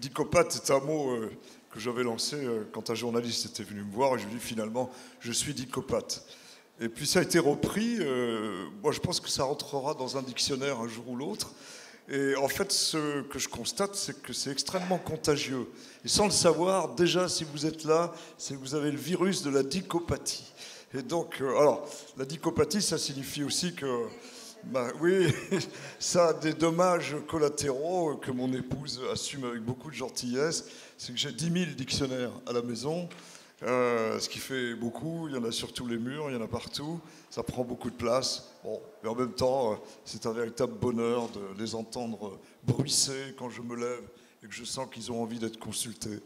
dicopathe est un mot euh, que j'avais lancé euh, quand un journaliste était venu me voir et je lui ai dit finalement, je suis dicopathe. Et puis ça a été repris. euh, moi, je pense que ça rentrera dans un dictionnaire un jour ou l'autre. Et en fait, ce que je constate, c'est que c'est extrêmement contagieux. Et sans le savoir, déjà, si vous êtes là, c'est que vous avez le virus de la dicopathie. Et donc, alors, la dicopathie, ça signifie aussi que, bah, oui, ça a des dommages collatéraux que mon épouse assume avec beaucoup de gentillesse. C'est que j'ai 10 000 dictionnaires à la maison. Euh, ce qui fait beaucoup, il y en a sur tous les murs, il y en a partout, ça prend beaucoup de place. Bon, mais en même temps, euh, c'est un véritable bonheur de les entendre bruisser quand je me lève et que je sens qu'ils ont envie d'être consultés.